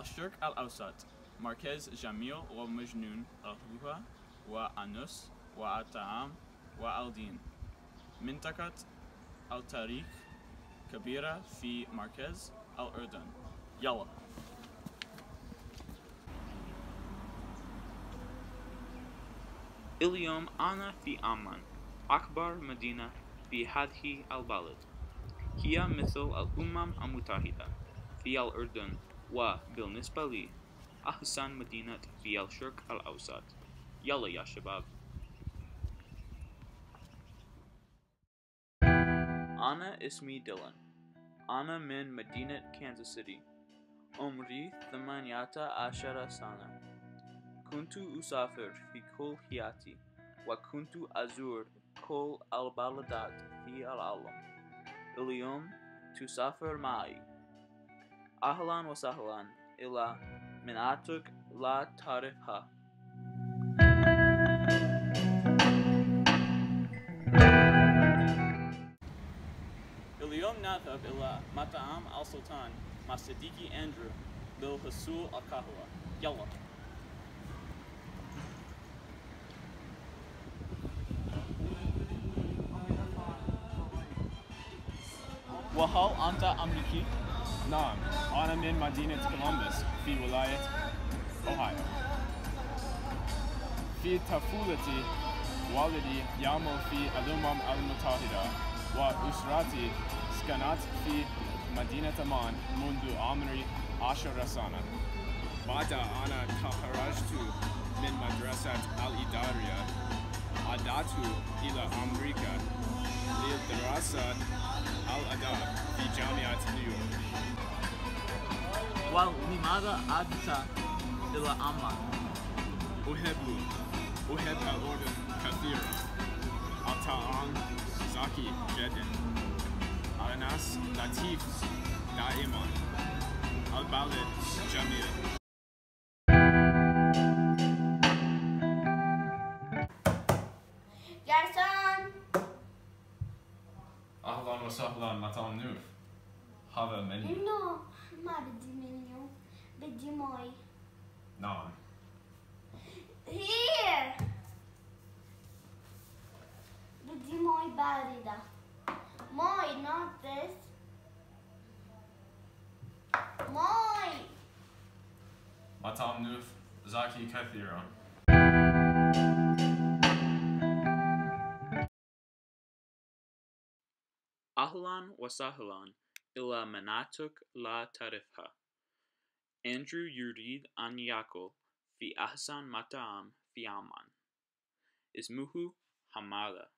الشرق الأوسط مركز جميل ومجنون الهوها وأنس والطعام والدين منطقة التاريخ كبيرة في مركز الأردن يلا اليوم أنا في عمان أكبر مدينة في هذه البلد هي مثل الأمم المتحدة في الأردن وبالنسبة لي أحسن مدينة في الشرق الأوسط. يلا يا شباب. أنا اسمي ديلان. أنا من مدينة كانزاس سيتي. عمري ثمانية عشر سنة. كنت أسافر في كل حياتي وكنت أزور كل البلدات في العالم. اليوم تسافر معي. أهلا وسهلا إلى مناطق لا تعرفها اليوم نذهب إلى مطعم السلطان مع صديقي أندرو للحصول على القهوة يلا وهل أنت أمريكي؟ نعم أنا من مدينة كولومبوس في ولاية أوهايو في طفولتي والدي يعمل في الأمم المتحدة وأسرتي سكنت في مدينة عمان منذ عمري عشر سنة بعد أن تخرجت من مدرسة الإدارية عدت إلى أمريكا لدراسة الأدب في جامعة نيويورك ولماذا أتت إلى عمان؟ أحب أحب الأردن كثيرا الطعام زكي جدا الناس لطيف دائما البلد جميل أهلا وسهلا مطعم نوف هذا منيو إنه ما بدي منيو بدي مي نعم Here بدي مي باردة مي not this مي مطعم نوف زكي كثيرا أهلا وسهلا إلى مناطق لا تعرفها أندرو يريد أن يأكل في أحسن مطعم في عمان اسمه حمادة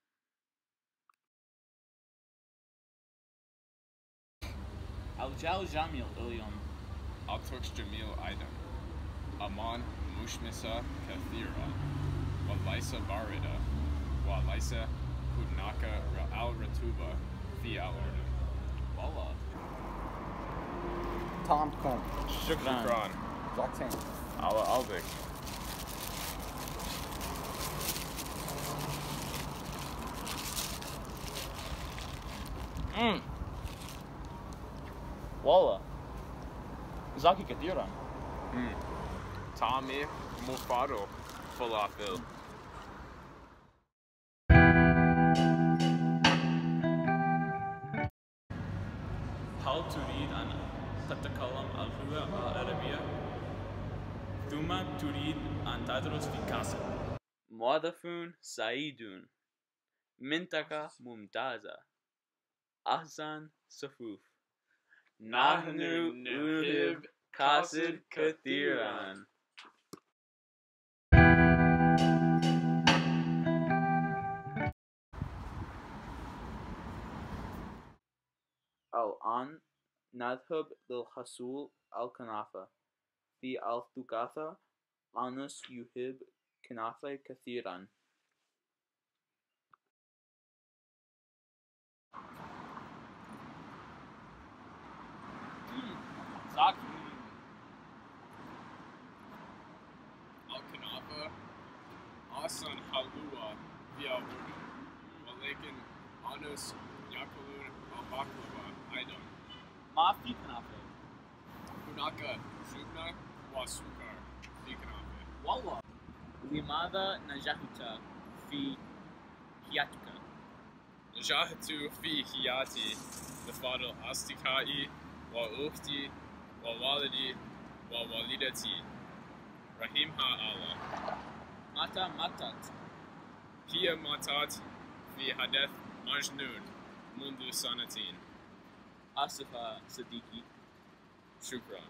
الجو جميل اليوم الطقس جميل أيضا أمان مشمسة كثيرا وليس باردة وليس هناك الرطوبة Thea ordered. Tom Kuhn. Shukran. Shukran. Zaten. Ala aldık. Mm. Walla. Zaki Kadiran. Mm. Tommy Mufaro Falafel. how to read an Tatakalam al Huda al Arabiya, Thuma to read an Tadros Fikasa. Muadafun Saidun, Mintaka Mumtaza, Ahsan Safuf, Nahnu Nuhib Qasid Kathiran. الآن نذهب للحصول على الكنافة في الثقافة أنس يحب كنافة كثيرا زاكي الكنافة أحسن حلوة في الأردن ولكن أناس يأكلون البقلاوة ما في كنافة هناك جبنة وسكر في كنافة والله لماذا نجحت في حياتك؟ نجحت في حياتي بفضل أصدقائي وأختي ووالدي ووالدتي رحمها الله متى ماتت؟ هي ماتت في حدث مجنون منذ سنتين Asifa uh, Siddiqui, Shukran.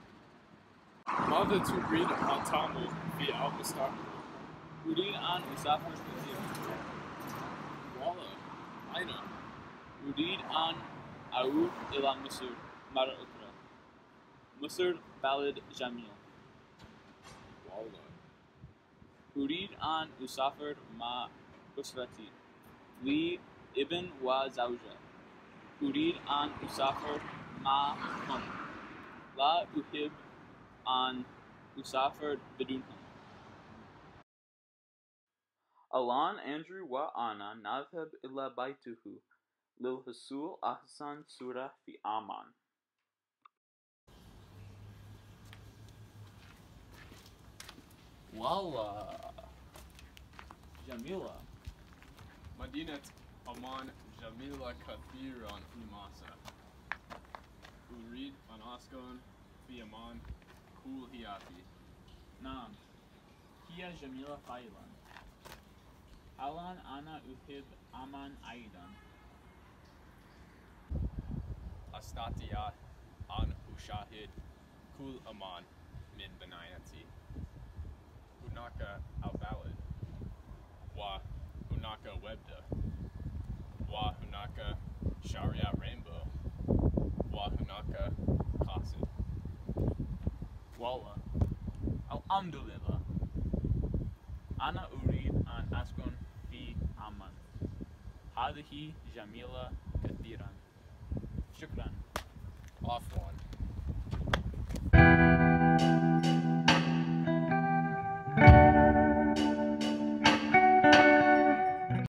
Mother to read on Tamil via Al Mustaqim. Udin an Musafar's Museum. Walla, Aina. Udin an Aouf ila Musur, Mara Ukra. Musur Balad Jamil. Walla. Udin an Usafar ma Usrati. Li ibn wa Zauja. أريد أن أسافر معهم لا أحب أن أسافر بدونهم الآن أندرو وأنا نذهب إلى بيته للحصول أحسن صورة في عمان والله جميلة مدينة عمان Avila Kathiron Himasa, Urid Anaskon Fiaman Kul hiapi. Nam, Kia Jamila Failan. Alan Ana Uhib Aman Aidan. Astatia An Ushahid Kul Aman Min Benayati. Unaka Albalad. Wa Unaka Webda. Wahunaka Sharia Rainbow, Wahunaka Qasid, Walla, Alhamdulillah, Ana Urid an Askon fi Aman, hadhi Jamila Kathiran, Shukran, Off one.